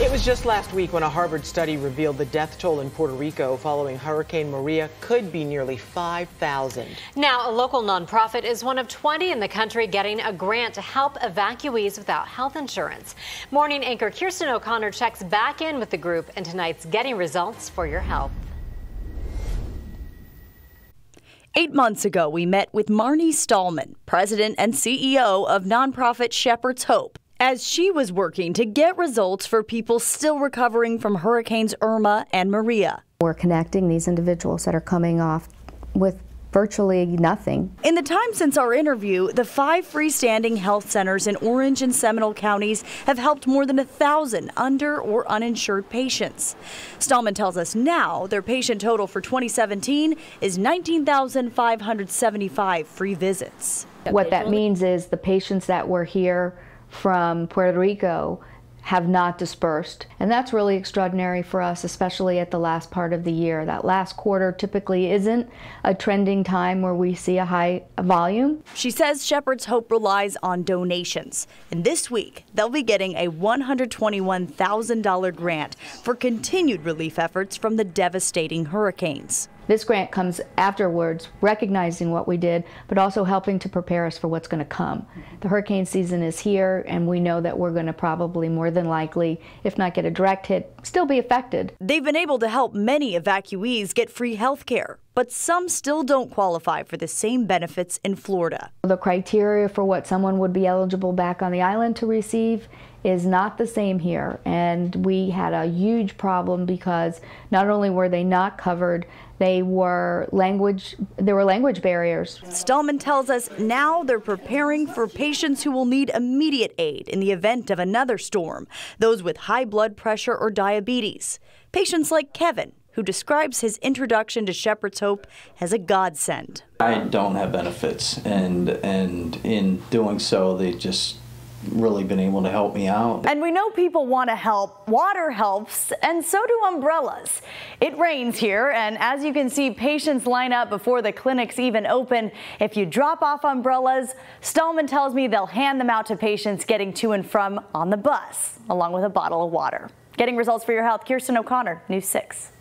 It was just last week when a Harvard study revealed the death toll in Puerto Rico following Hurricane Maria could be nearly 5,000. Now, a local nonprofit is one of 20 in the country getting a grant to help evacuees without health insurance. Morning anchor Kirsten O'Connor checks back in with the group in tonight's Getting Results for Your Health. Eight months ago, we met with Marni Stahlman, president and CEO of nonprofit Shepherd's Hope as she was working to get results for people still recovering from Hurricanes Irma and Maria. We're connecting these individuals that are coming off with virtually nothing. In the time since our interview, the five freestanding health centers in Orange and Seminole counties have helped more than a thousand under or uninsured patients. Stahlman tells us now their patient total for 2017 is 19,575 free visits. What that means is the patients that were here from Puerto Rico have not dispersed. And that's really extraordinary for us, especially at the last part of the year. That last quarter typically isn't a trending time where we see a high volume. She says Shepherd's Hope relies on donations. And this week, they'll be getting a $121,000 grant for continued relief efforts from the devastating hurricanes. This grant comes afterwards, recognizing what we did, but also helping to prepare us for what's going to come. The hurricane season is here, and we know that we're going to probably more than likely, if not get a direct hit, still be affected. They've been able to help many evacuees get free health care, but some still don't qualify for the same benefits in Florida. The criteria for what someone would be eligible back on the island to receive is not the same here. And we had a huge problem because not only were they not covered, they were language there were language barriers. Stahlman tells us now they're preparing for patients who will need immediate aid in the event of another storm, those with high blood pressure or diabetes. Patients like Kevin, who describes his introduction to Shepherd's Hope as a godsend. I don't have benefits and and in doing so they just really been able to help me out. And we know people want to help. Water helps, and so do umbrellas. It rains here, and as you can see, patients line up before the clinics even open. If you drop off umbrellas, Stahlman tells me they'll hand them out to patients getting to and from on the bus, along with a bottle of water. Getting results for your health, Kirsten O'Connor, News 6.